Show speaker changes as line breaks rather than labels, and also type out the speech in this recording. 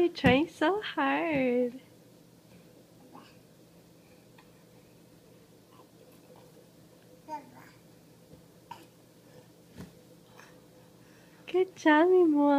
you're trying so hard. Good job, Mimoa.